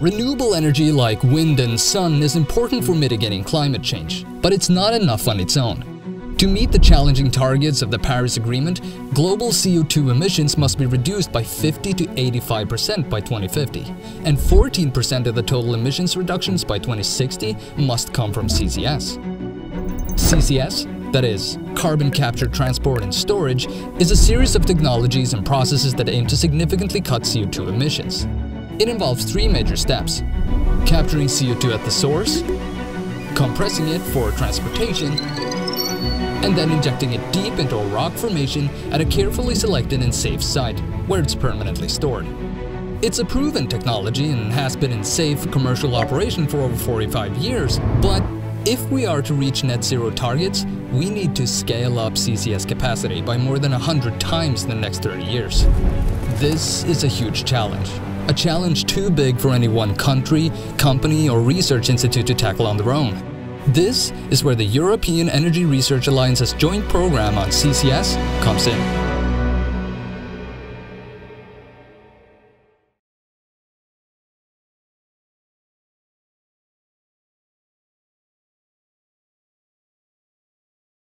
Renewable energy like wind and sun is important for mitigating climate change, but it's not enough on its own. To meet the challenging targets of the Paris Agreement, global CO2 emissions must be reduced by 50 to 85% by 2050, and 14% of the total emissions reductions by 2060 must come from CCS. CCS, that is, carbon capture, transport and storage, is a series of technologies and processes that aim to significantly cut CO2 emissions. It involves three major steps. Capturing CO2 at the source, compressing it for transportation, and then injecting it deep into a rock formation at a carefully selected and safe site, where it's permanently stored. It's a proven technology and has been in safe commercial operation for over 45 years, but if we are to reach net zero targets, we need to scale up CCS capacity by more than 100 times in the next 30 years. This is a huge challenge, a challenge too big for any one country, company or research institute to tackle on their own. This is where the European Energy Research Alliance's joint program on CCS comes in.